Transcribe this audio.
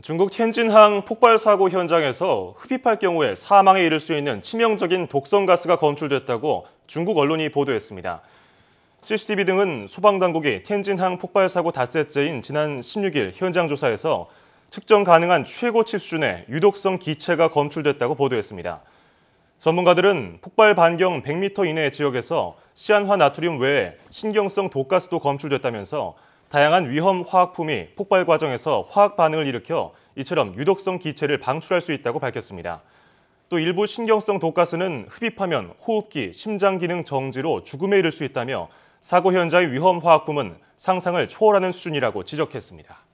중국 텐진항 폭발 사고 현장에서 흡입할 경우에 사망에 이를 수 있는 치명적인 독성 가스가 검출됐다고 중국 언론이 보도했습니다. CCTV 등은 소방당국이 텐진항 폭발 사고 닷새째인 지난 16일 현장 조사에서 측정 가능한 최고치 수준의 유독성 기체가 검출됐다고 보도했습니다. 전문가들은 폭발 반경 100m 이내의 지역에서 시안화 나트륨 외에 신경성 독가스도 검출됐다면서 다양한 위험 화학품이 폭발 과정에서 화학 반응을 일으켜 이처럼 유독성 기체를 방출할 수 있다고 밝혔습니다. 또 일부 신경성 독가스는 흡입하면 호흡기, 심장 기능 정지로 죽음에 이를 수 있다며 사고 현장의 위험 화학품은 상상을 초월하는 수준이라고 지적했습니다.